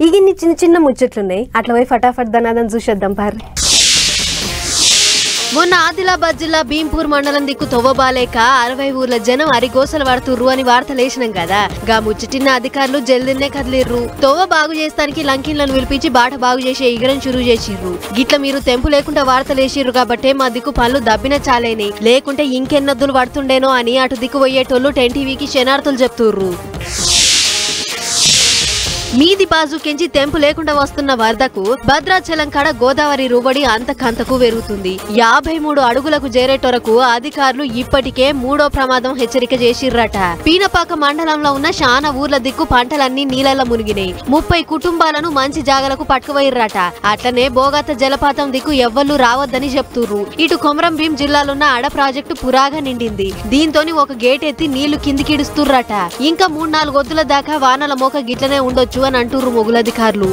ఇన్ని చిన్న చిన్న ముచ్చట్లున్నాయి. అట్లా పోయి ఫటాఫట్ దనాదని చూసేద్దాం పారు మొన్న ఆదిలాబాద్ జిల్లా భీంపూర్ మండలం దిక్కు తొవ్వబాలేక అరవై ఊర్ల జనం అరిగోసలు పడుతుర్రు అని వార్తలేసినాం కదా. గా ముచ్చటిన్న అధికారులు జల్దిన్నే కదిలిర్రు. తొవ్వ బాగు చేస్తానికి లంకిన్లను పిలిపించి బాట బాగు చేసే ఇగరం చురు చేసిర్రు. గిట్ల మీరు తెంపు లేకుండా వార్తలేసిర్రు కాబట్టే మా దిక్కు పనులు దబ్బిన చాలేని. లేకుంటే ఇంకెన్నద్దులు పడుతుండేనో అని అటు దిక్కు పోయేటోళ్ళు టెన్ టీవీకి శనార్థులు చెప్తుర్రు. మీది బాజు కించి తెంపు లేకుండా వస్తున్న వరదకు భద్రాచలం కాడ గోదావరి రుబడి అంతకంతకు పెరుగుతుంది యాభై మూడు అడుగులకు చేరేటొరకు అధికారులు ఇప్పటికే మూడో ప్రమాదం హెచ్చరిక చేసిర్రట. పీనపాక మండలంలో ఉన్న శాన ఊర్ల దిక్కు పంటలన్నీ నీళ్ళలో మునిగినాయి. ముప్పై కుటుంబాలను మంచి జాగలకు పట్టుకుపోయిర్రట. అట్లనే బోగత జలపాతం దిక్కు ఎవ్వళ్ళు రావద్దని చెప్తుర్రు. ఇటు కొమరం భీం జిల్లాలున్న అడ ప్రాజెక్టు పురాగా నిండింది. దీంతోని ఒక గేట్ ఎత్తి నీళ్ళు కిందికిడుస్తుర్రట ఇంకా మూడు నాలుగు వద్దుల దాకా వానల మోక గిట్లనే ఉండొచ్చు అని అంటుర్రు మొగులధికారులు